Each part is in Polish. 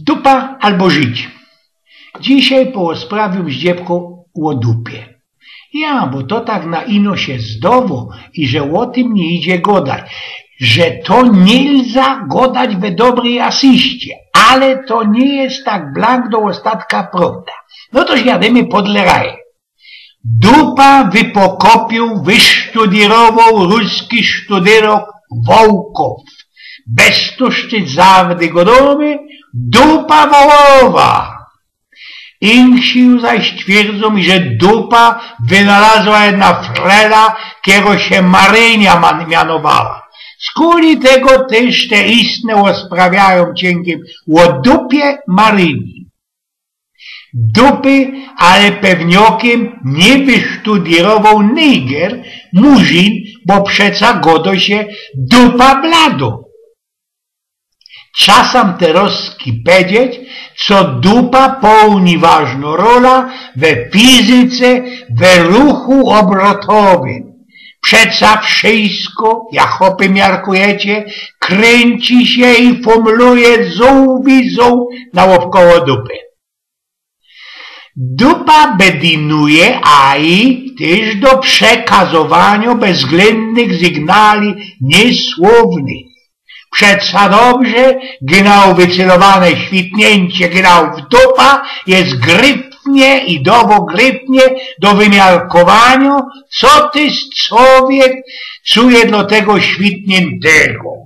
Dupa albo żyć. Dzisiaj porozprawiam z dziewką o dupie. Ja, bo to tak na ino się zdowo i że o tym nie idzie godać. Że to nie za godać we dobrej asyście, ale to nie jest tak blank do ostatka prawda. No to jademy pod leraje. Dupa wypokopił, wysztudirował ruski sztudirok Wołkow. Bez to szczyt zawdy godowy, dupa wołowa. Insi zaś twierdzą, że dupa wynalazła jedna frela, kiego się Marynia mianowała. Skuli tego też te istne sprawiają cienkiem o Maryni. Dupy, ale pewniokiem nie wysztudirował Niger, Murzin, bo przeca godo się dupa blado. Czasem teroski powiedzieć, co dupa pełni ważną rolę we fizyce, we ruchu obrotowym. Przeca wszystko, jak hopy miarkujecie, kręci się i formuluje zół naokoło dupy. Dupa bedinuje, a i też do przekazowania bezwzględnych sygnali niesłownych. Przeca dobrze, gnał wycelowane świtnięcie, gnał w dupa, jest grypnie i dowogrypnie do wymiarkowania, co ty człowiek czuje do tego świtniętego.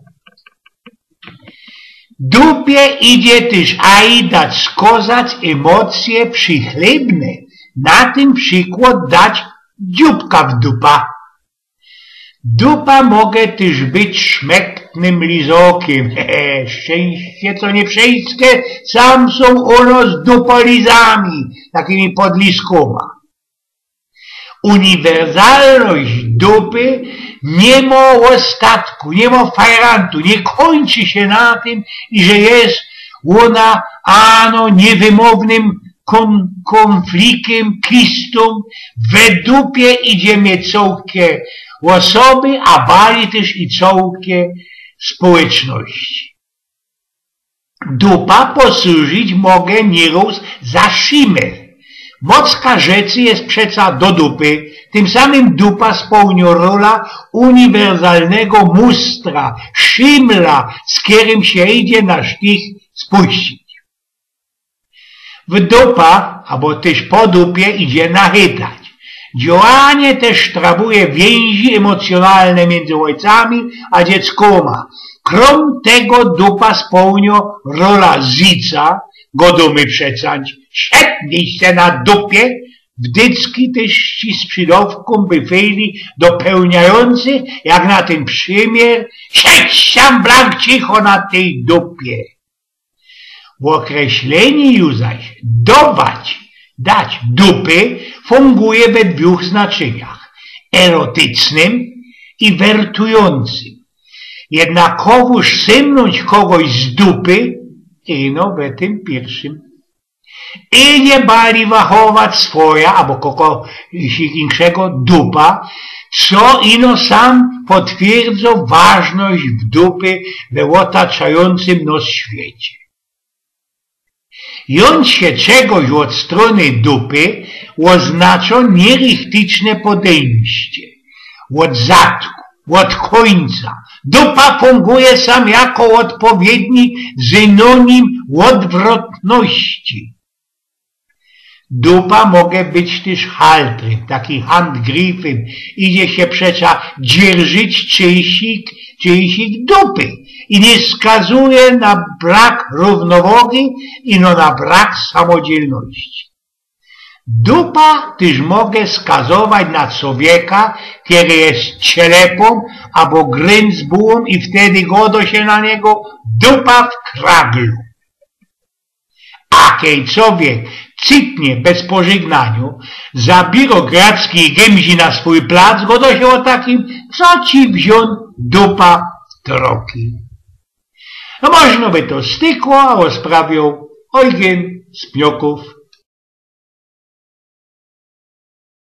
Dupie idzie też aj dać skazać emocje przychlebne, na tym przykład dać dzióbka w dupa. Dupa mogę też być szmektnym lizokiem. Hehe, szczęście co nie wszystkie, sam są ono z dupolizami, takimi podliskoma. Uniwersalność dupy nie ma ostatku, nie ma fajrantu, nie kończy się na tym, że jest ona ano niewymownym kon, konfliktem, kistą, we dupie idziemy całkie osoby, a bali też i całkie społeczności. Dupa posłużyć mogę nieraz za szimę, Mocka rzeczy jest przeca do dupy, tym samym dupa spełnia rola uniwersalnego mustra, szymla, z którym się idzie na sztich spuścić. W dupa, albo też po dupie idzie nachytać. Działanie też trabuje więzi emocjonalne między ojcami a dzieckoma. Krom tego dupa spełnia rola zica, godumy przecać, siedliście na dupie, wdycki też ci z przydowką byfejli dopełniający, jak na ten przymier, siedź tam blank cicho na tej dupie. W określeniu zaś dować, dać dupy funguje we dwóch znaczeniach, erotycznym i wertującym. Jednakowoż symnąć kogoś z dupy ino w tym pierwszym. I nie bali wachować swoja, albo kogo inszego dupa, co ino sam potwierdzą ważność w dupy we otaczającym nos świecie. Się czegoś od strony dupy, oznacza nierichtyczne podejście, od zatku, od końca. Dupa funguje sam jako odpowiedni synonim odwrotności. Dupa mogę być też haltrem, taki handgriffem. Idzie się przecza dzierżyć czyjsik, czyjsik dupy i nie skazuje na brak równowogi i no na brak samodzielności. Dupa też mogę skazować na człowieka, który jest cielepą albo grynzbułą i wtedy godo się na niego dupa w kraglu. A kiedy człowiek cytnie bez pożegnaniu, za birokracki gęzi na swój plac, godo się o takim, co ci wziął dupa troki. No można by to stykło, a Eugen z Pnioków